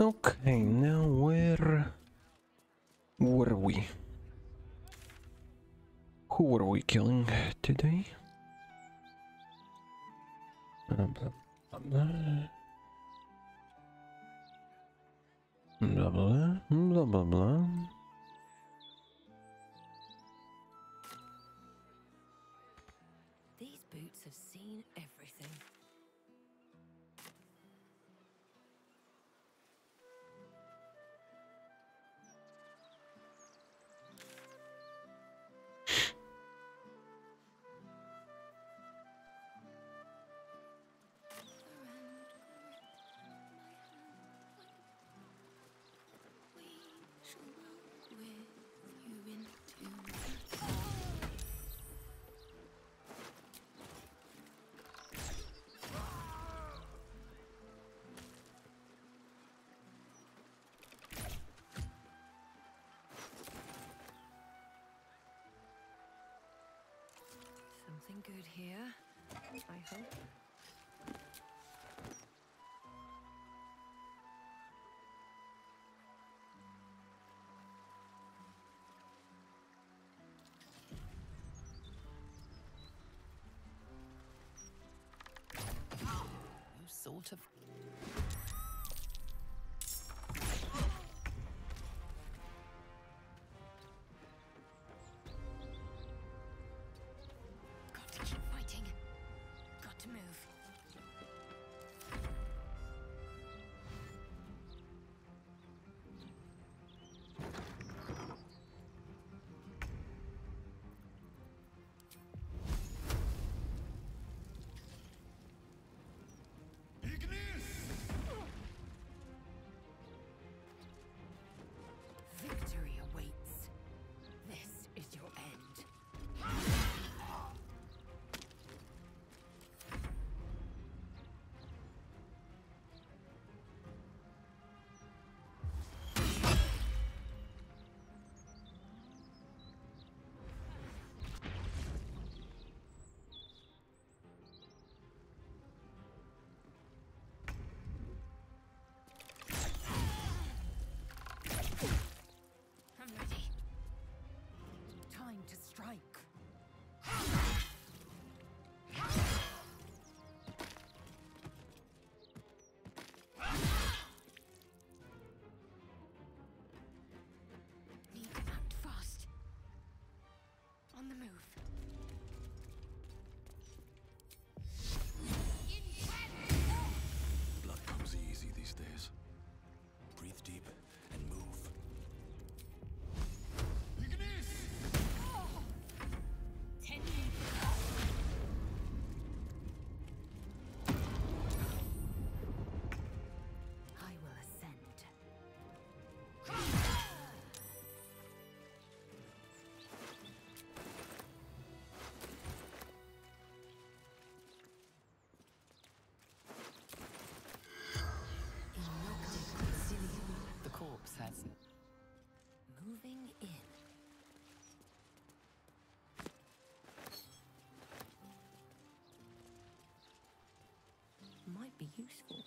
Okay, now where were we? Who were we killing today? Blah, blah, blah, blah, blah, blah, sort of. Be useful.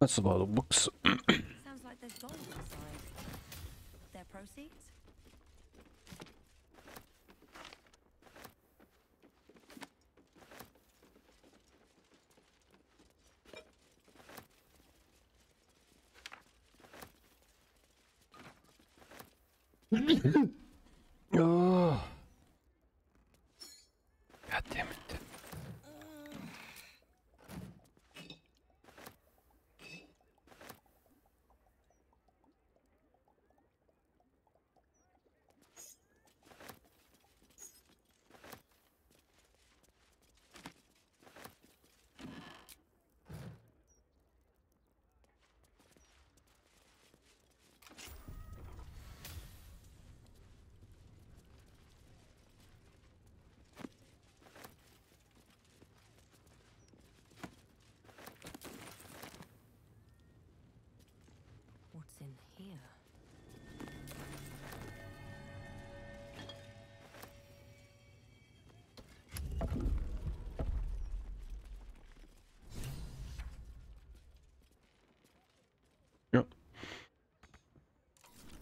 That's a lot of books. Sounds like there's gold inside. Their proceeds?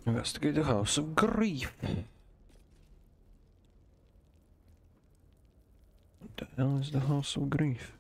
Investigate the House of Grief. What the hell is the House of Grief?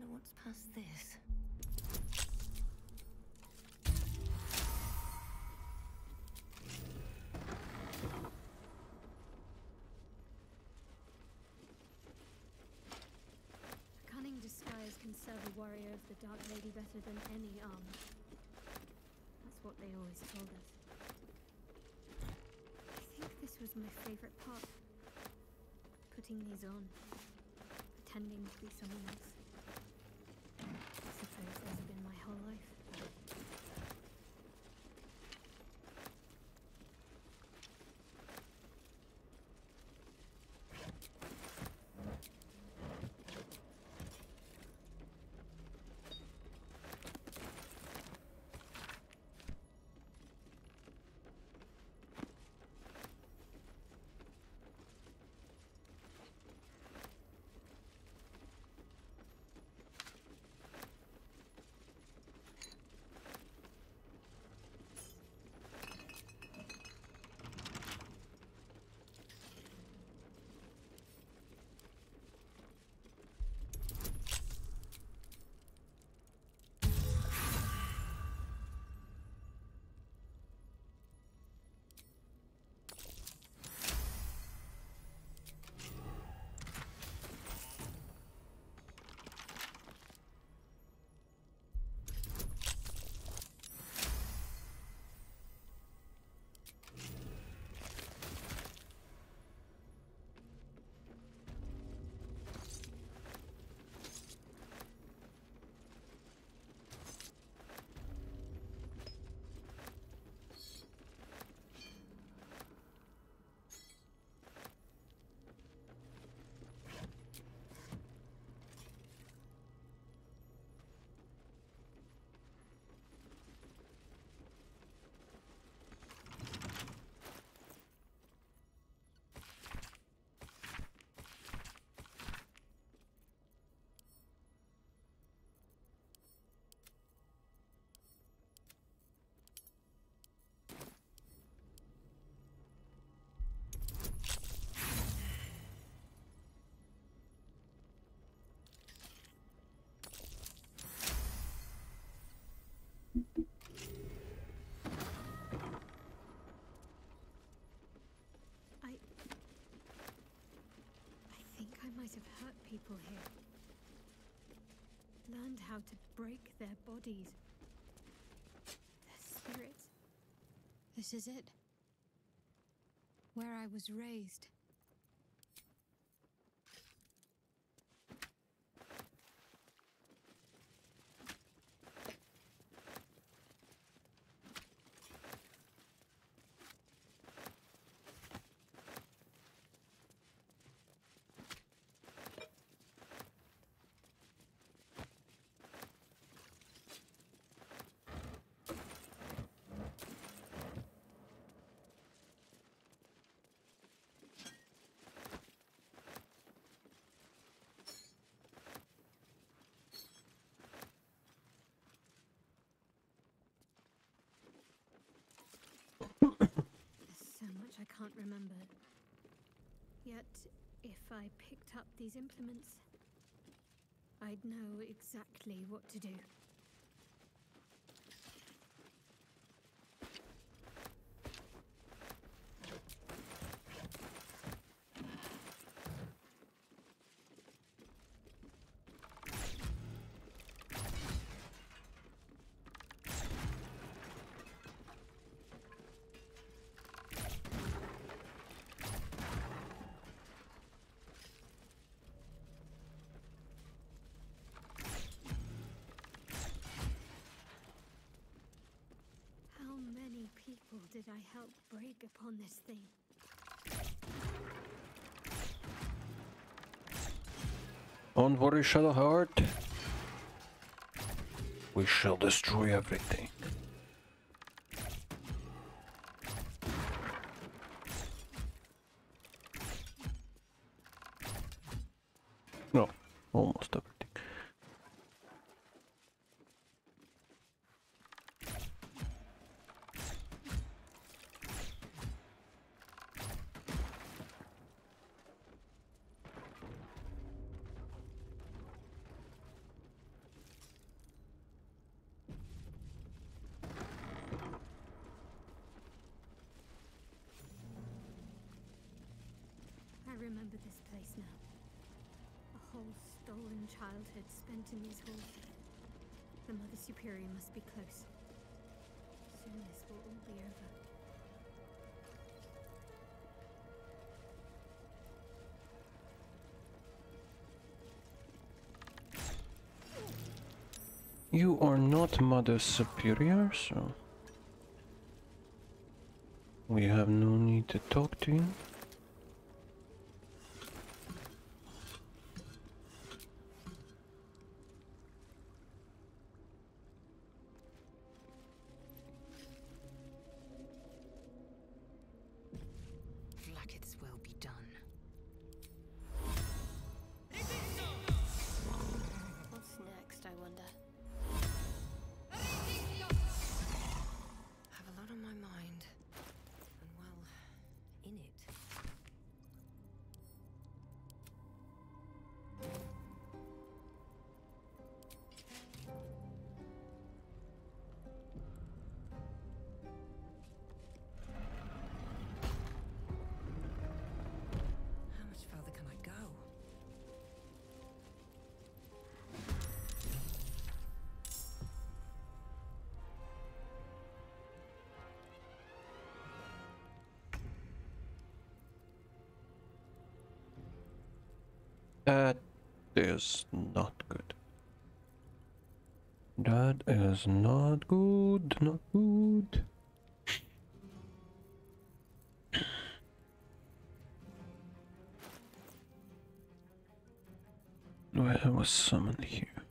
Wonder what's past this. A cunning disguise can serve a warrior of the Dark Lady better than any armor. That's what they always told us. I think this was my favorite part. Putting these on. Pretending to be someone else. Might have hurt people here. Learned how to break their bodies. Their spirits. This is it. Where I was raised. There's so much I can't remember. Yet, if I picked up these implements, I'd know exactly what to do. How many people did I break upon this thing? Don't worry, Shadowheart. We shall destroy everything. No, almost everything. I remember this place now. A whole childhood spent in these halls. The Mother Superior must be close. Soon this will all be over. You are not Mother Superior, so we have no need to talk to you. That is not good. That is not good, not good. Have a summon here?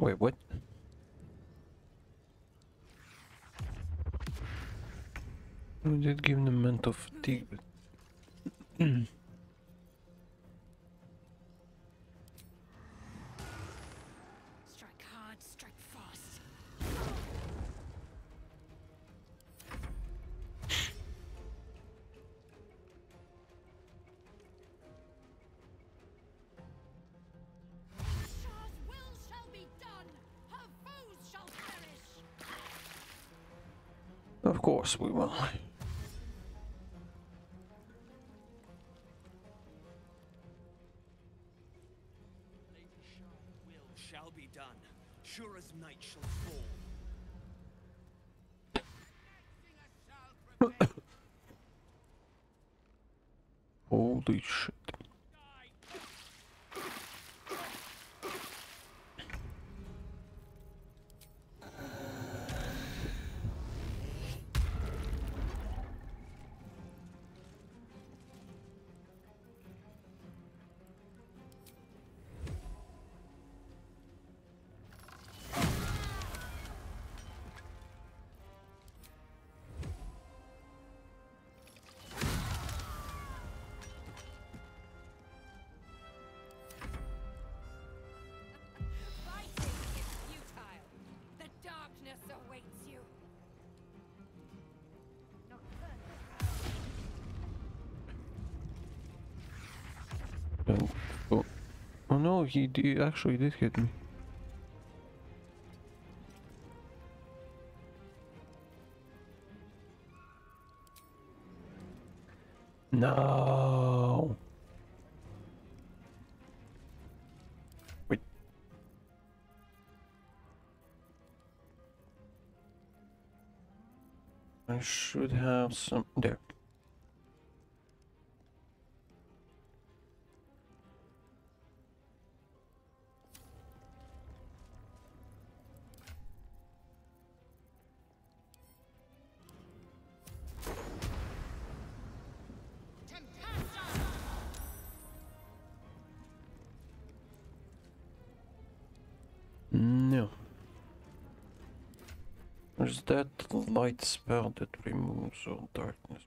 Wait, what? We did give them mental fatigue, but course we will. And, oh, oh no, he did, actually did hit me. No. Wait. I should have some there. Light spell that removes all darkness.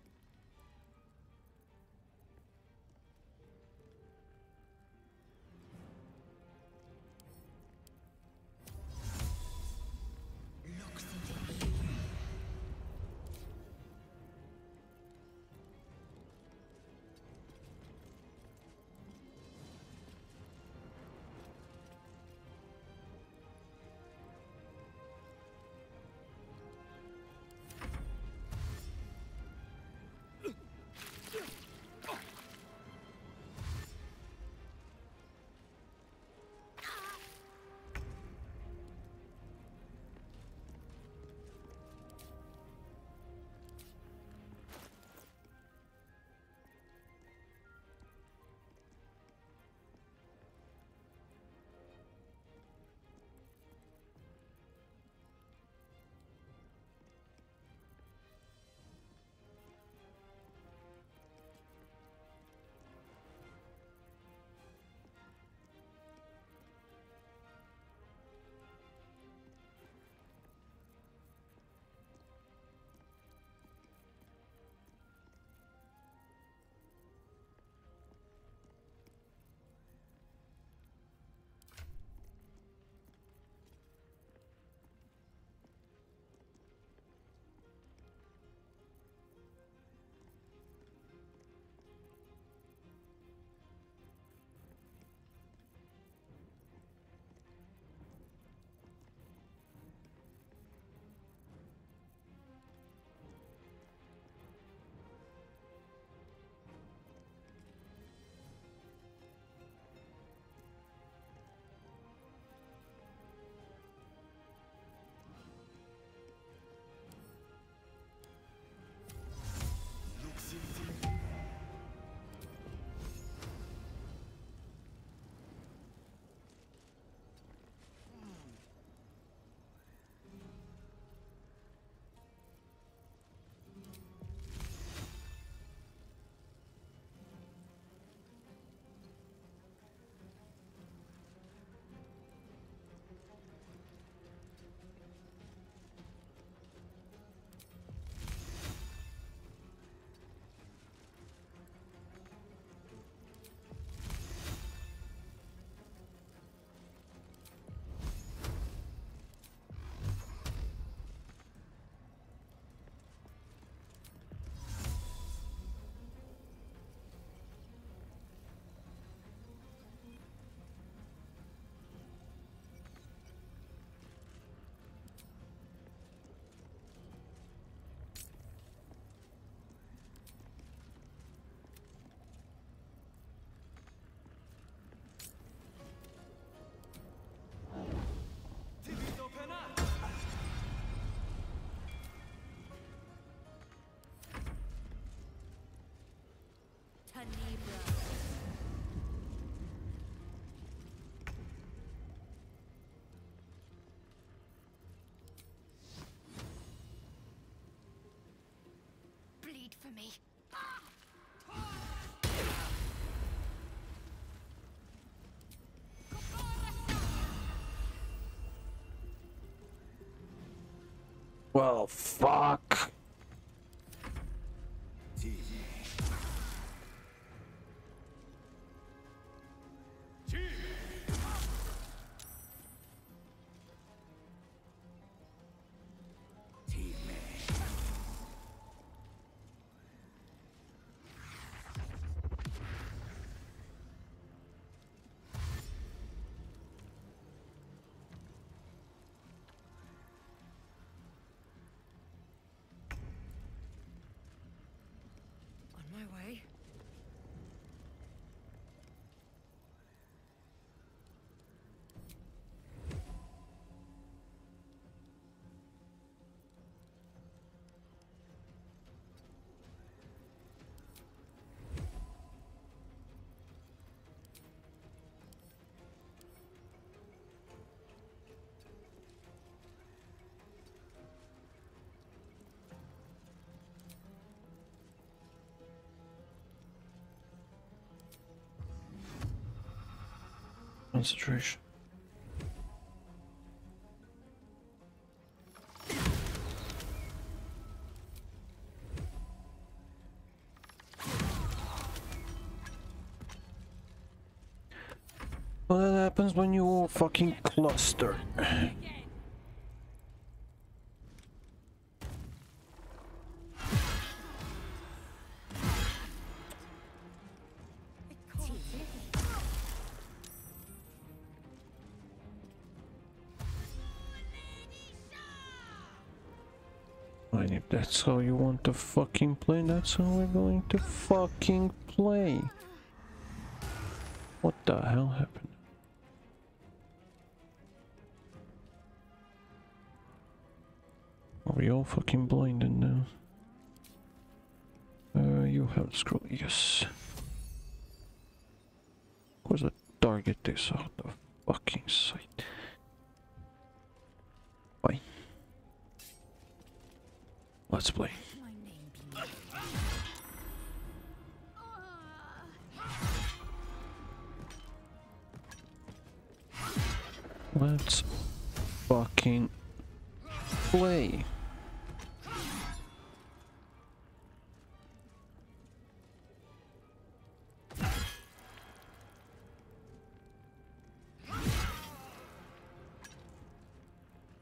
Bleed for me. Well, fuck. Concentration. Well, that happens when you all fucking cluster. And if that's how you want to fucking play, that's how we're going to fucking play. What the hell happened? Are we all fucking blinded now? Uh, you have scroll, yes. Course the target is out of fucking sight. Bye. Let's play. Let's fucking play.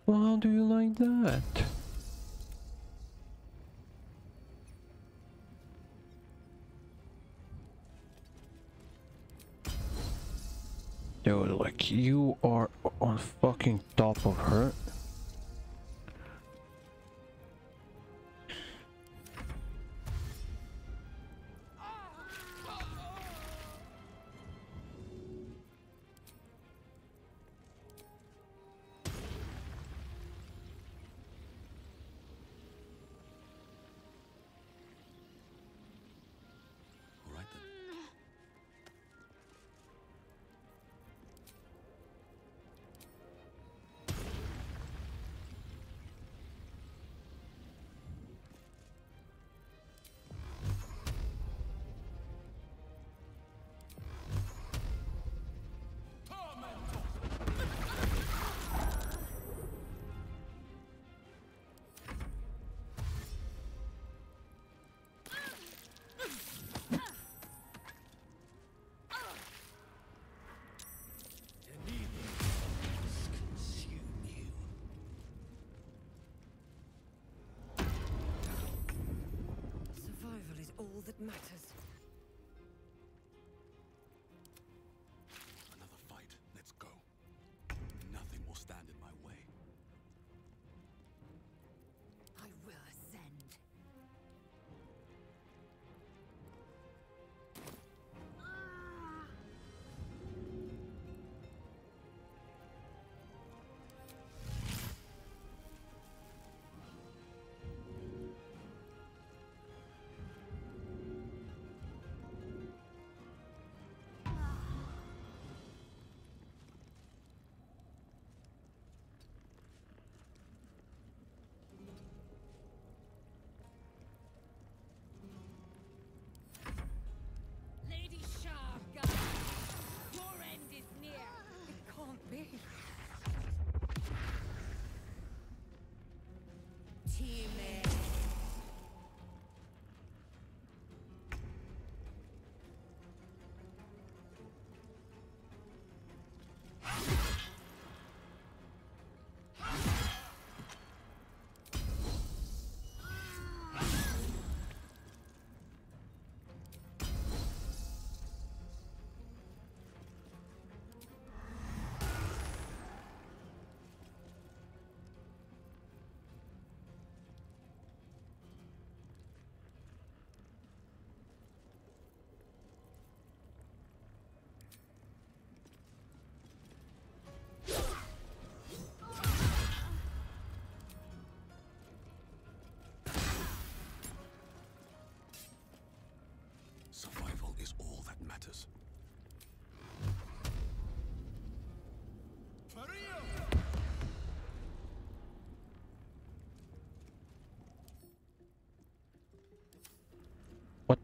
Well, how do you like that? You are on fucking top of her.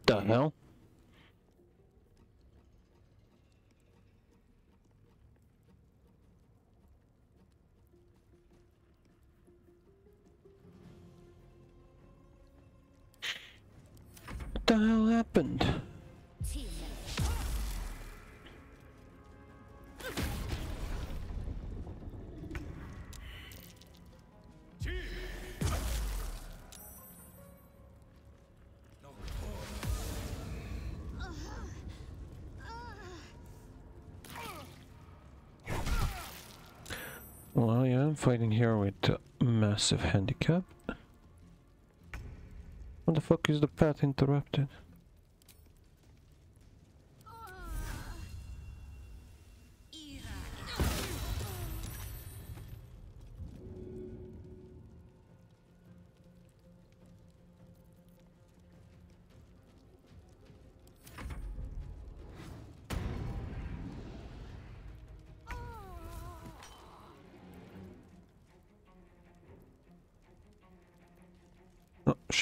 The mm-hmm. hell? What the hell happened? Fighting here with a massive handicap. What the fuck is the path interrupted?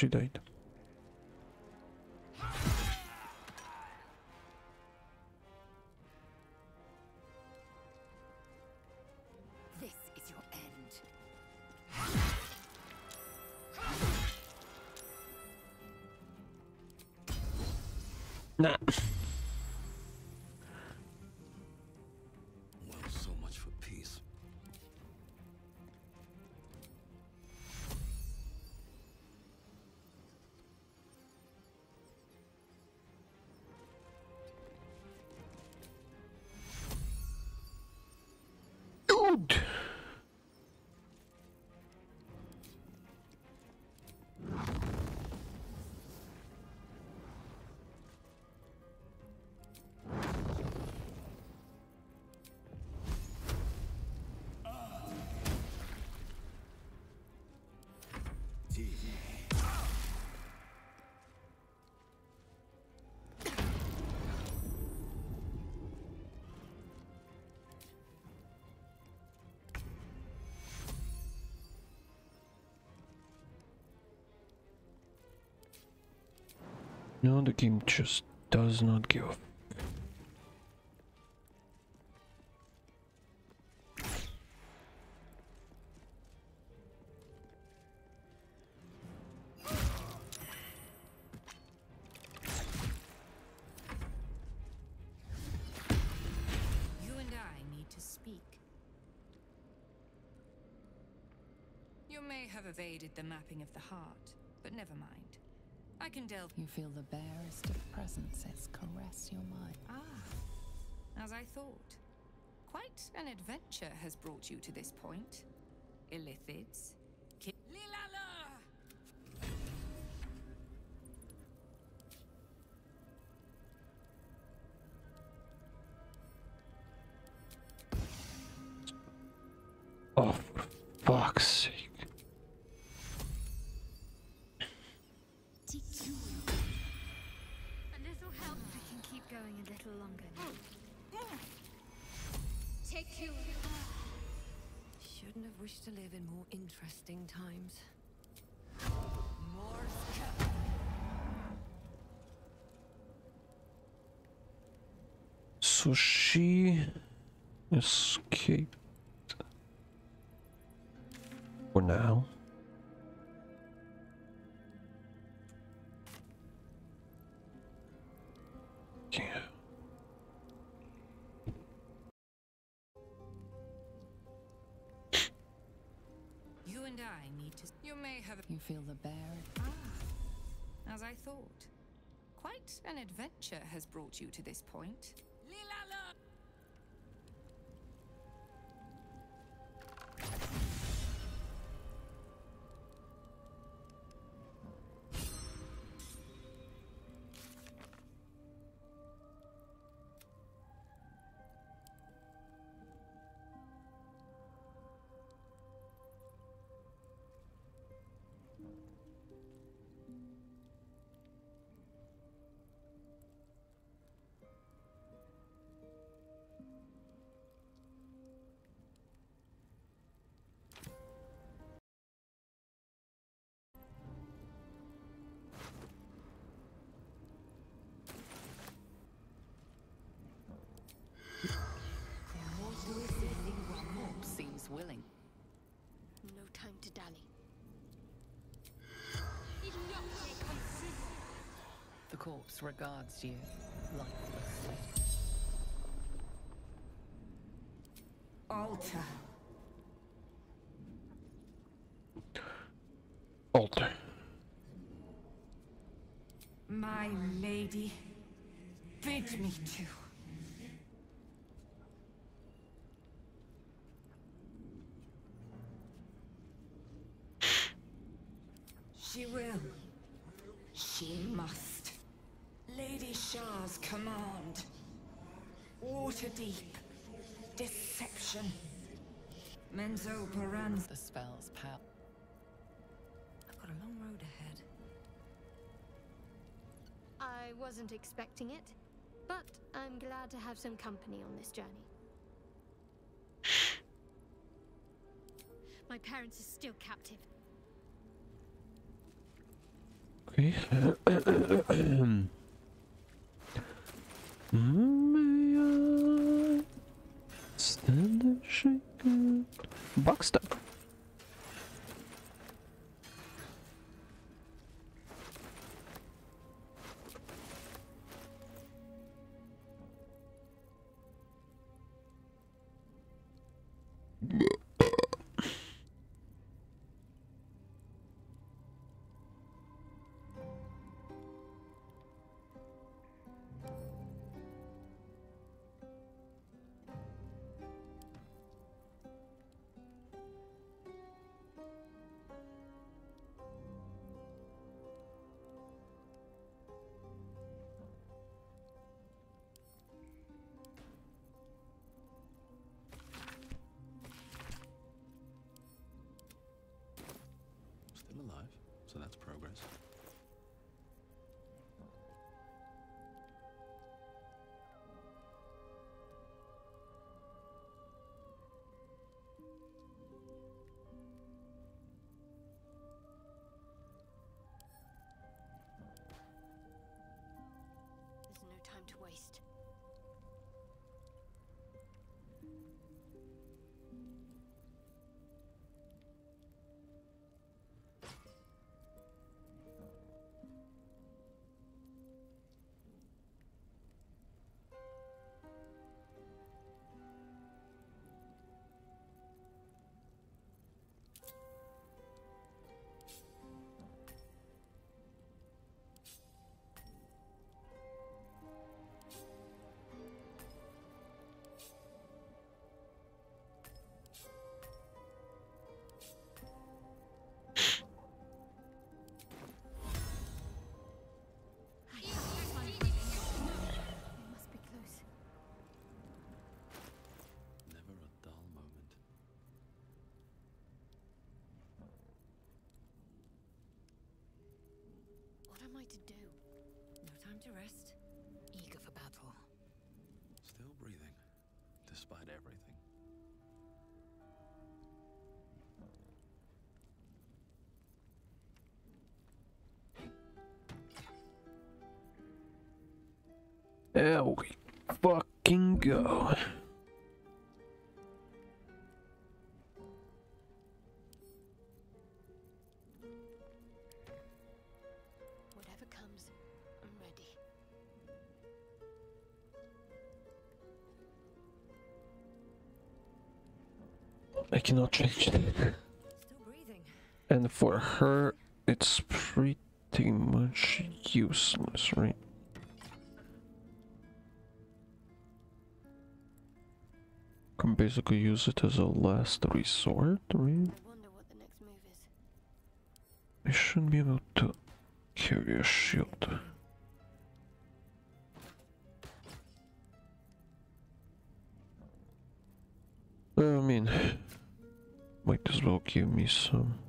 She died. No, the game just does not give a f- You and I need to speak. You may have evaded the mapping of the heart, but never mind. I can delve. You feel the barest of presences caress your mind. Ah, as I thought. Quite an adventure has brought you to this point. Illithids. Interesting times. So she escaped for now. And I need to. You may have. You feel the bear? Ah, as I thought. Quite an adventure has brought you to this point. Corpse regards you lifelessly. Altar. Alter. My lady, bid me to. She will. She must. Lady Shar's command. Waterdeep. Deception. Menzoberranzan The spell's power. I've got a long road ahead. I wasn't expecting it, but I'm glad to have some company on this journey. My parents are still captive. Okay. May I stand and shake it? Alive, so that's progress. Am I to do? No time to rest. Eager for battle. Still breathing, despite everything. There we fucking go. Cannot change it. And for her, it's pretty much useless, right? Can basically use it as a last resort, right? I wonder what the next move is. I should be able to carry a shield. I mean, might as well give me some.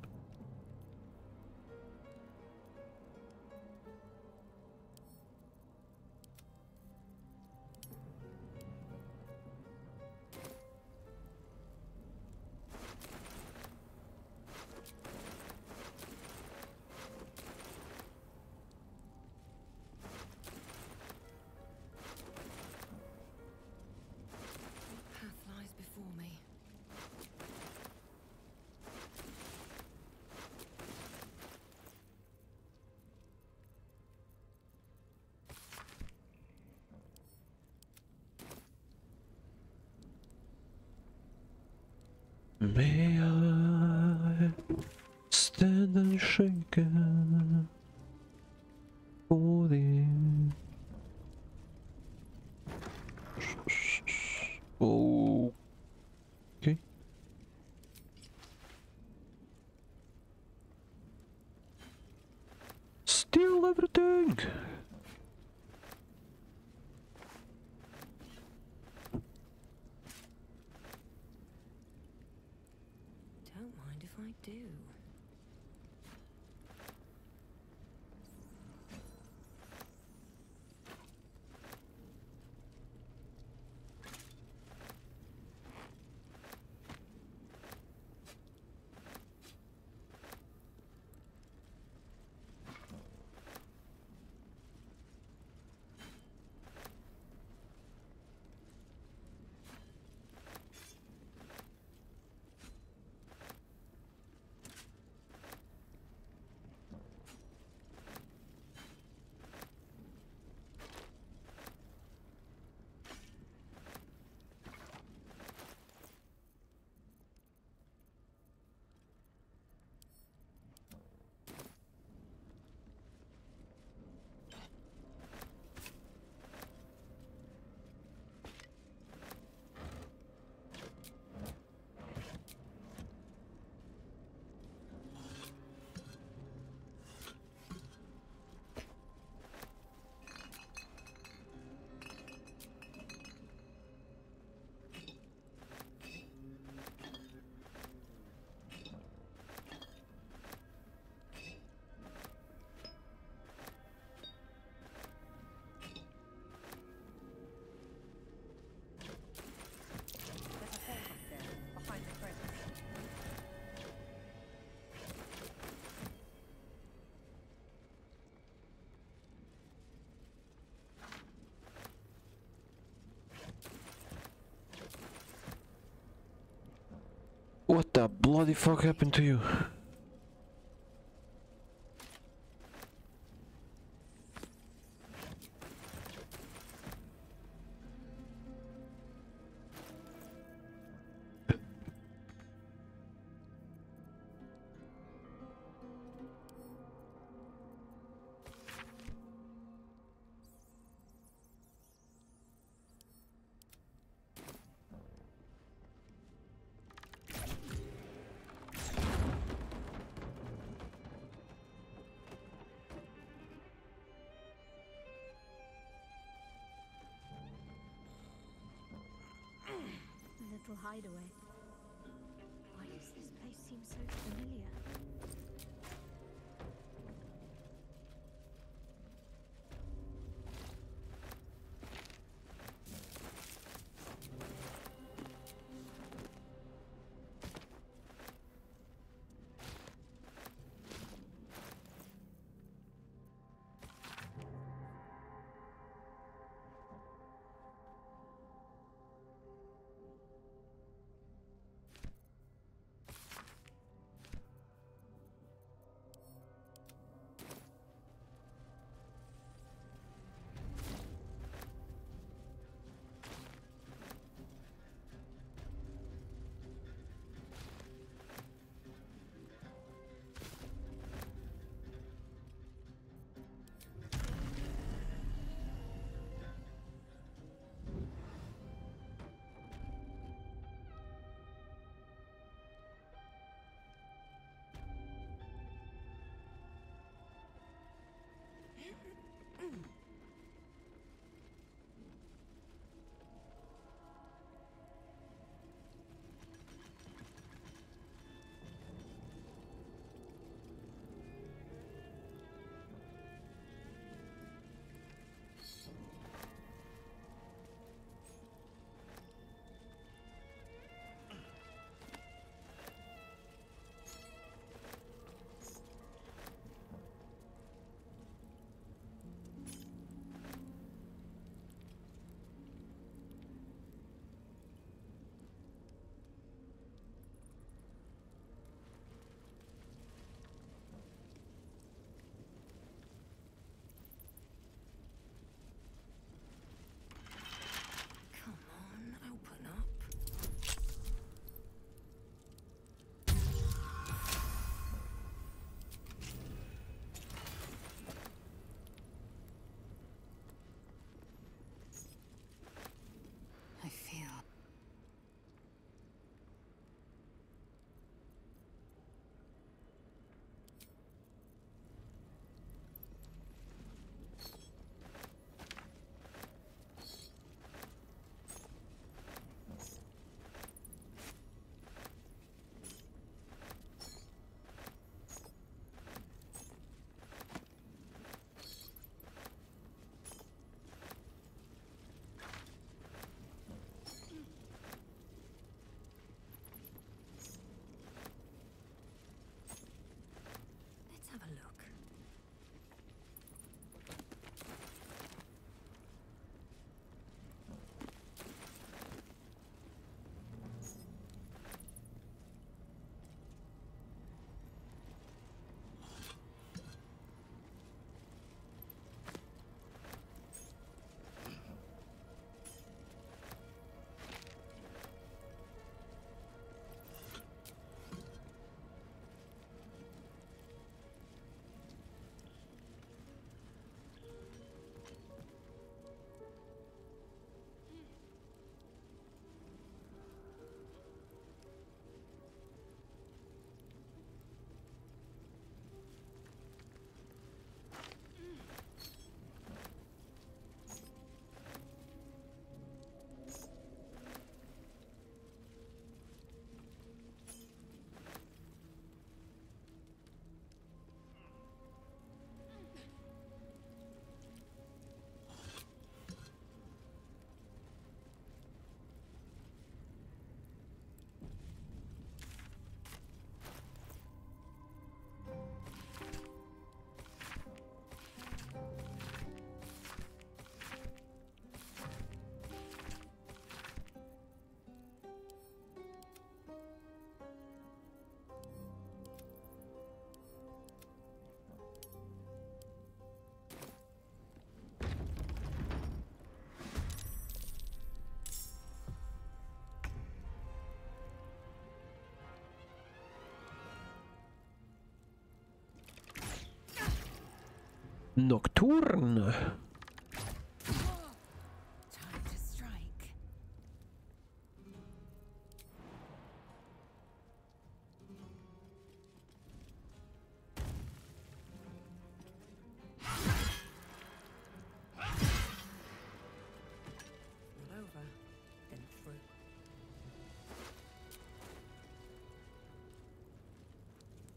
steal everything! What the bloody fuck happened to you? Little hideaway. Why does this place seem so familiar? Nocturne.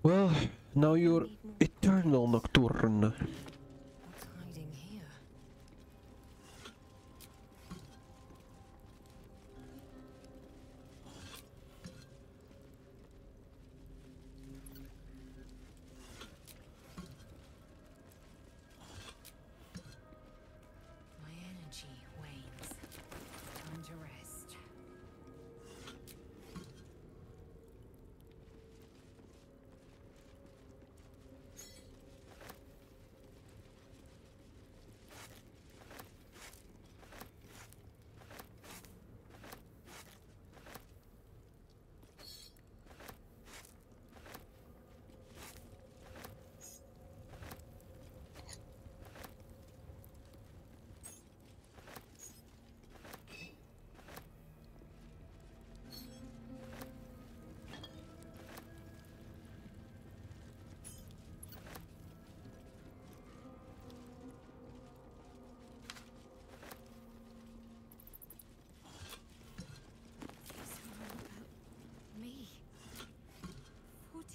Well, now you're eternal Nocturne.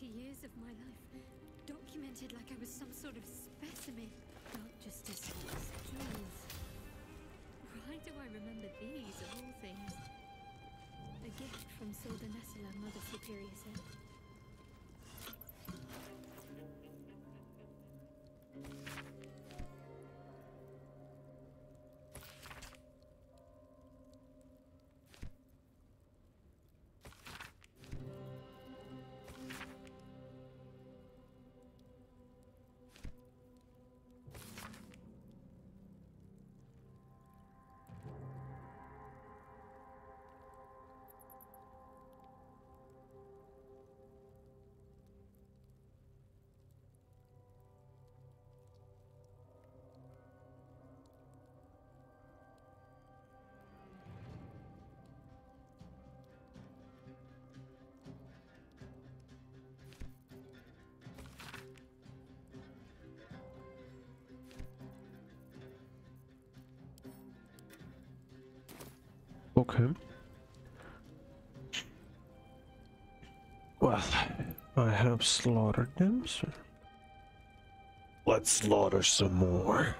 years of my life, documented like I was some sort of specimen. Not just as jewels. Why do I remember these, of all things? A gift from Soldanasala, Mother Superior said. Okay. Well, I have slaughtered them, so let's slaughter some more.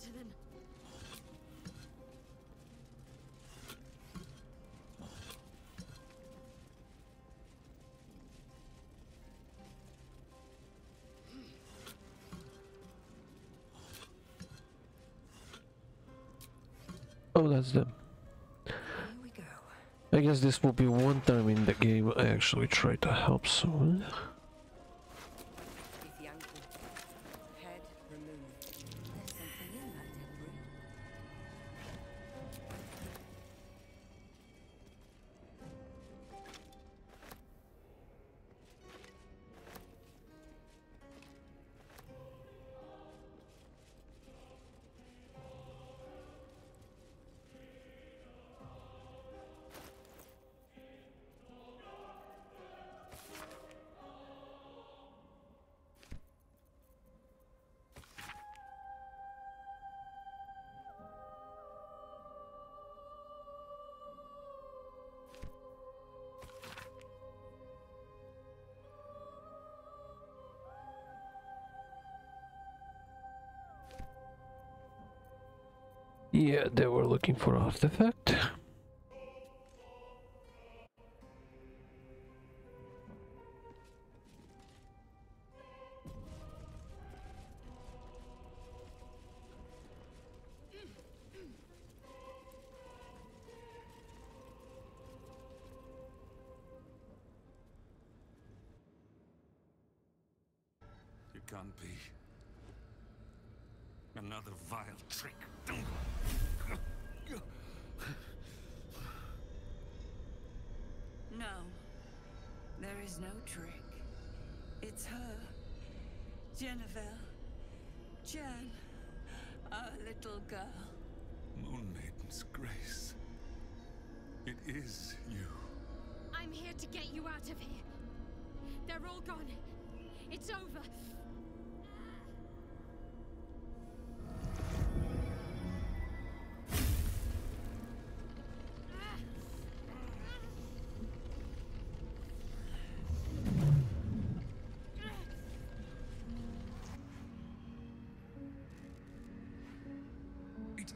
To them? Oh, that's them. Here we go. I guess this will be one time in the game I actually try to help someone. Yeah, they were looking for artifact.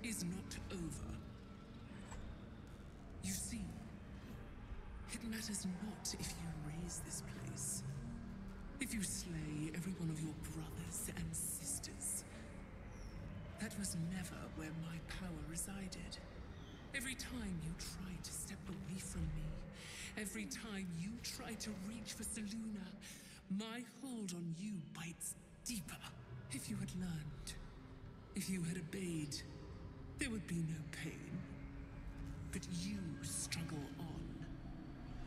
Is not over. You see, it matters not if you raise this place. If you slay every one of your brothers and sisters. That was never where my power resided. Every time you try to step away from me, every time you try to reach for Selûne, my hold on you bites deeper. If you had learned, if you had obeyed, there would be no pain. But you struggle on.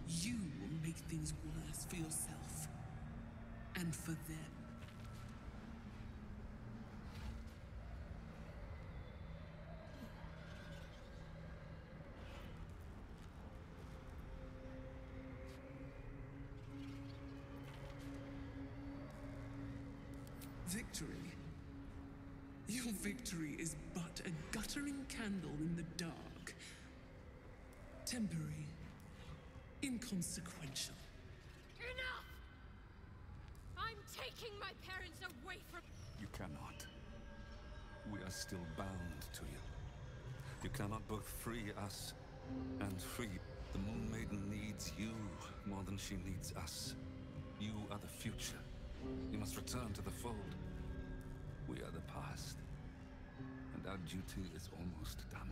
You will make things worse for yourself. And for them. Victory. Your victory is but a guttering candle in the dark. Temporary. Inconsequential. Enough! I'm taking my parents away from. You cannot. We are still bound to you. You cannot both free us and free. The Moon Maiden needs you more than she needs us. You are the future. You must return to the fold. We are the past. And our duty is almost done.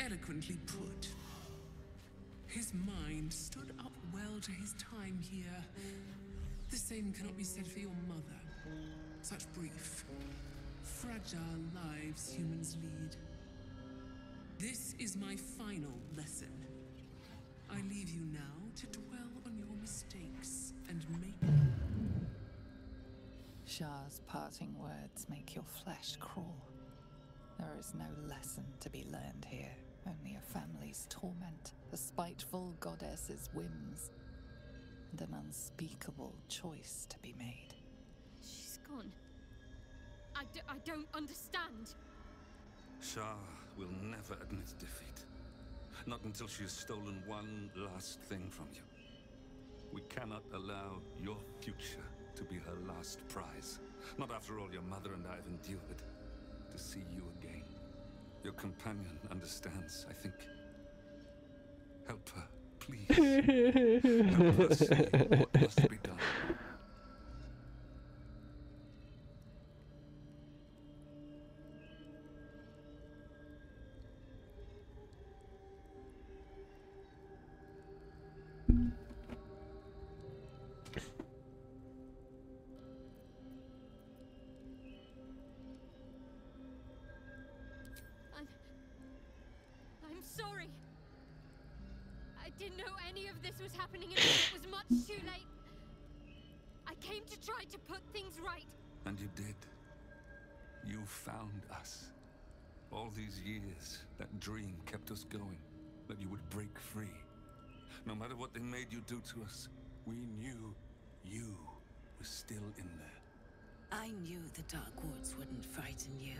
Eloquently put. His mind stood up well to his time here. The same cannot be said for your mother. Such brief, fragile lives humans lead. This is my final lesson. I leave you now to dwell on your mistakes and make. Shar's parting words make your flesh crawl. There is no lesson to be learned here, only a family's torment, a spiteful goddess's whims, and an unspeakable choice to be made. She's gone. I, d- I don't understand. Shah will never admit defeat. Not until she has stolen one last thing from you. We cannot allow your future to be her last prize. Not after all your mother and I have endured. To see you again. Your companion understands, I think. Help her, please. Help her see what must be done. Didn't know any of this was happening until it was much too late. I came to try to put things right. And you did. You found us. All these years, that dream kept us going. That you would break free. No matter what they made you do to us, we knew you were still in there. I knew the Dark Woods wouldn't frighten you.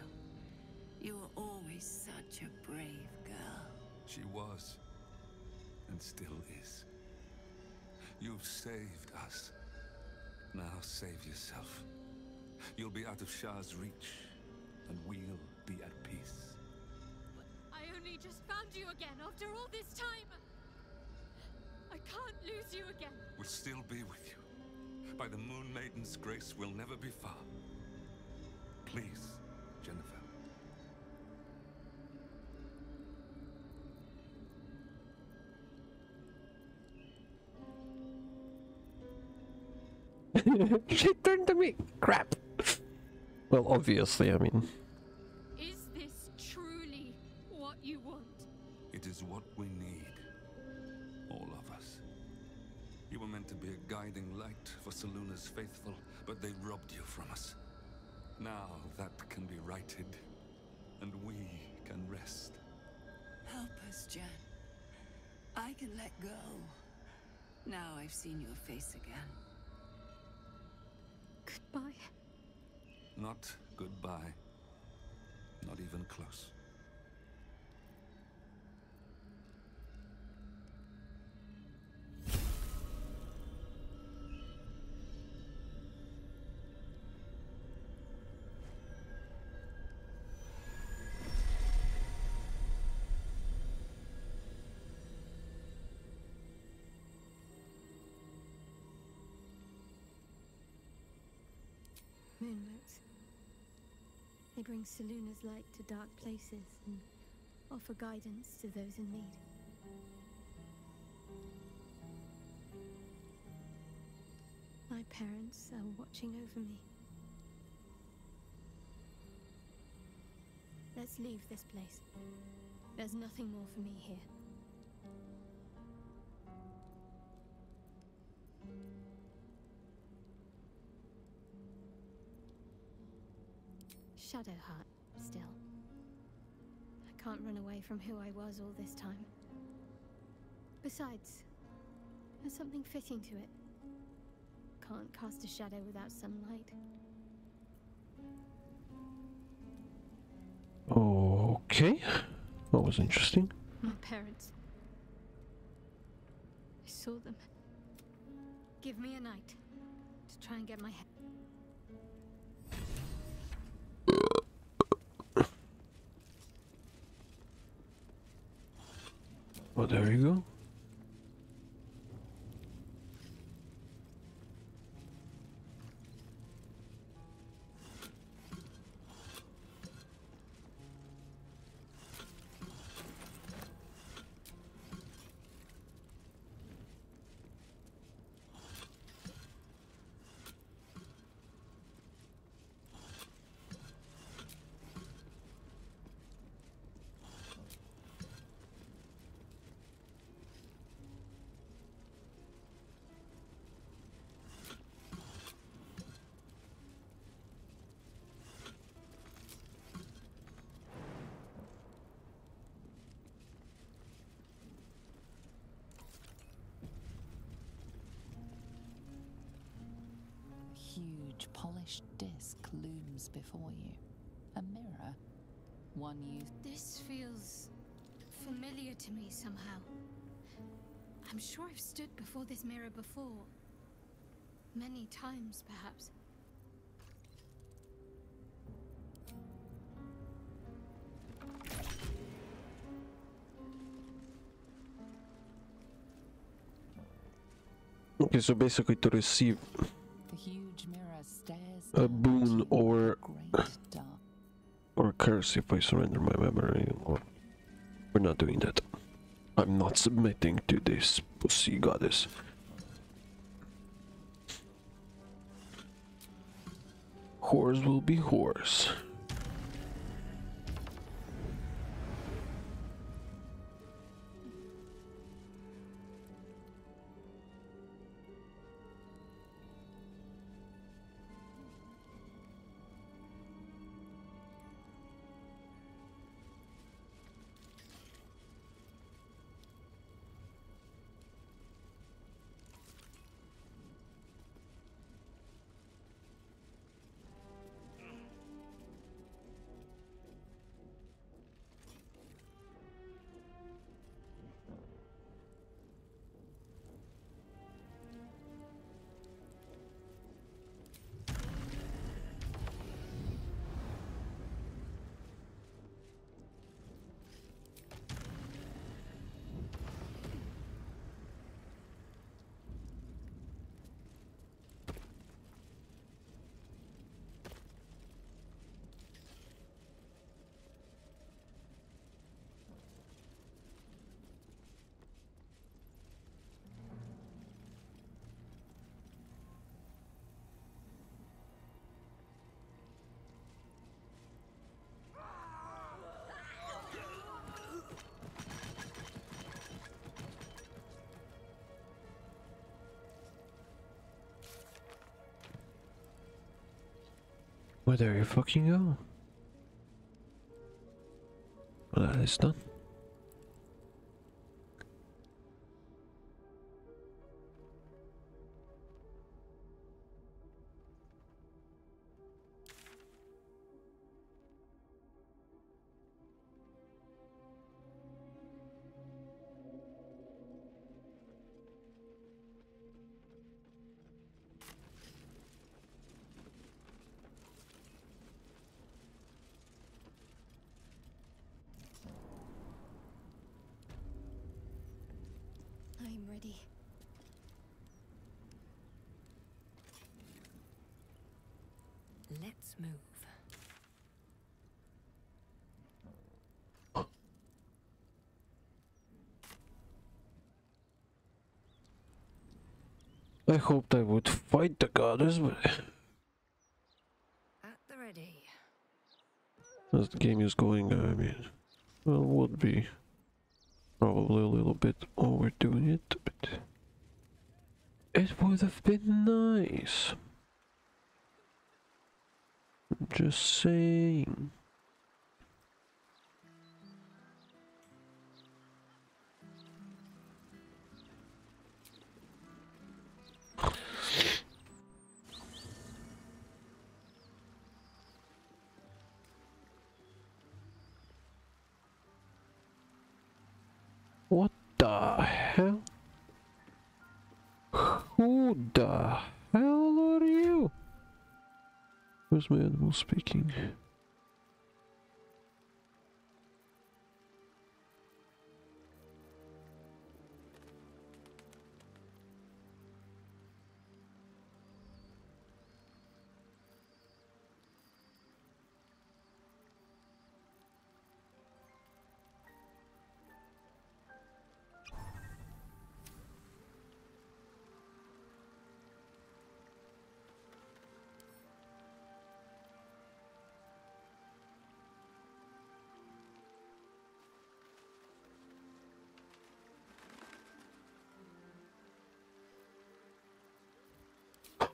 You were always such a brave girl. She was. And still is. You've saved us. Now save yourself. You'll be out of Shar's reach, and we'll be at peace. But I only just found you again after all this time. I can't lose you again. We'll still be with you. By the Moon Maiden's grace, we'll never be far. Please, Jenevelle. she turned to me. Crap. Well, obviously, I mean. Is this truly what you want? It is what we need. All of us. You were meant to be a guiding light for Selûne's faithful, but they robbed you from us. Now that can be righted, and we can rest. Help us, Jan. I can let go. Now I've seen your face again. Goodbye. Not goodbye. Not even close. They bring Selûne's light to dark places and offer guidance to those in need. My parents are watching over me. Let's leave this place. There's nothing more for me here. Shadowheart, still. I can't run away from who I was all this time. Besides, there's something fitting to it. Can't cast a shadow without sunlight. Okay. That was interesting. My parents. I saw them. Give me a night to try and get my head. Well, there you go. A huge polished disc looms before you. A mirror. One you This feels familiar to me somehow. I'm sure I've stood before this mirror before. Many times, perhaps. Okay, so basically to receive a boon or or curse if I surrender my memory or we're not doing that. I'm not submitting to this pussy goddess. Whores will be whores. Where there you fucking go? Well, that is done. Let's move. I hoped I would fight the goddess, but At the ready. as the game is going, I mean, well, would be probably a little bit overdoing it, but it would have been nice. Just saying. My animal speaking?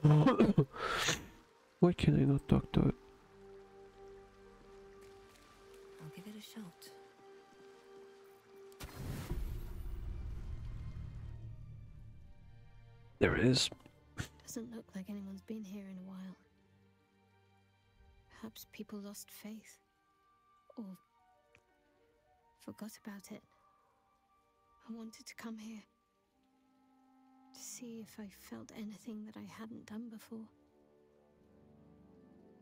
Why can I not talk to it? I'll give it a shot. There it is. Doesn't look like anyone's been here in a while. Perhaps people lost faith. Or forgot about it. I wanted to come here. See if I felt anything that I hadn't done before.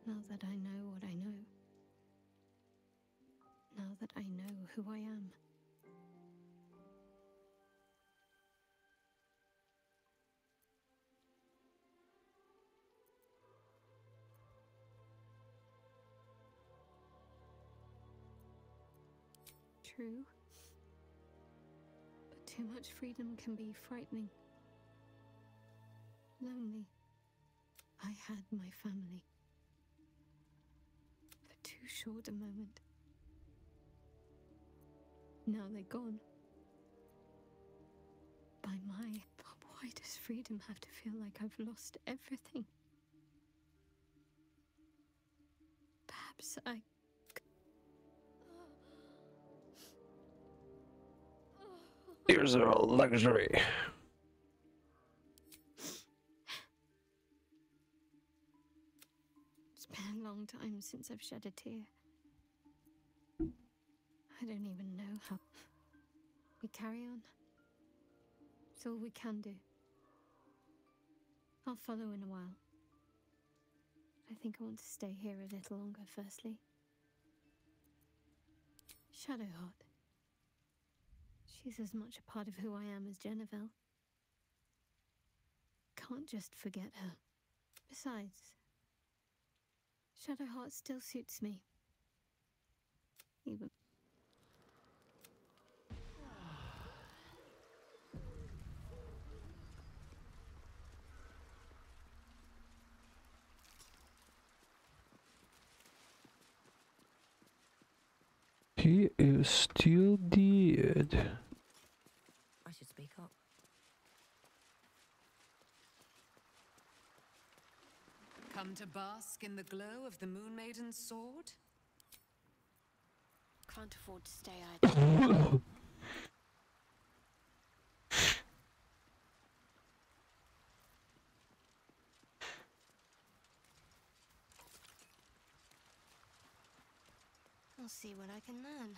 Now that I know what I know. Now that I know who I am. True. But too much freedom can be frightening. Lonely. I had my family. For too short a moment. Now they're gone. By my. Why does freedom have to feel like I've lost everything? Perhaps I. Here's a luxury. Time since I've shed a tear. I don't even know how. We carry on. It's all we can do. I'll follow in a while. I think I want to stay here a little longer, firstly. Shadowheart. She's as much a part of who I am as Jenevelle. Can't just forget her. Besides, Shadowheart still suits me. Even. He is still dead. I should speak up. Come to bask in the glow of the Moon Maiden's sword? Can't afford to stay idle. I'll see what I can learn.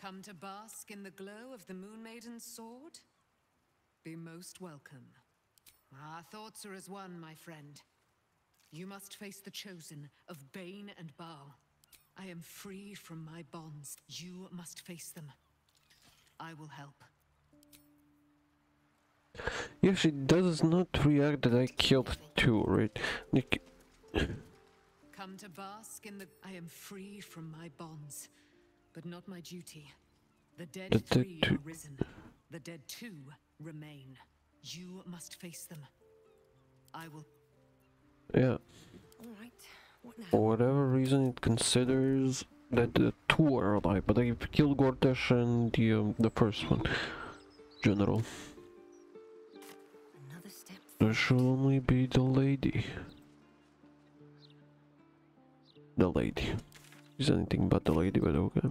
Come to bask in the glow of the Moon Maiden's sword? Be most welcome. Our thoughts are as one, my friend. You must face the chosen of Bane and Bhaal. I am free from my bonds. You must face them. I will help. Yeah, she does not react that I killed two, right? Nick. Come to bask in the. I am free from my bonds, but not my duty. The dead The three two- are risen. The dead two remain. You must face them. I will. Yeah, All right. What now? for whatever reason it considers that the two are alive, but I killed Gortash and the, um, the first one. General. There should only be the lady. The lady. Is anything but the lady, but okay.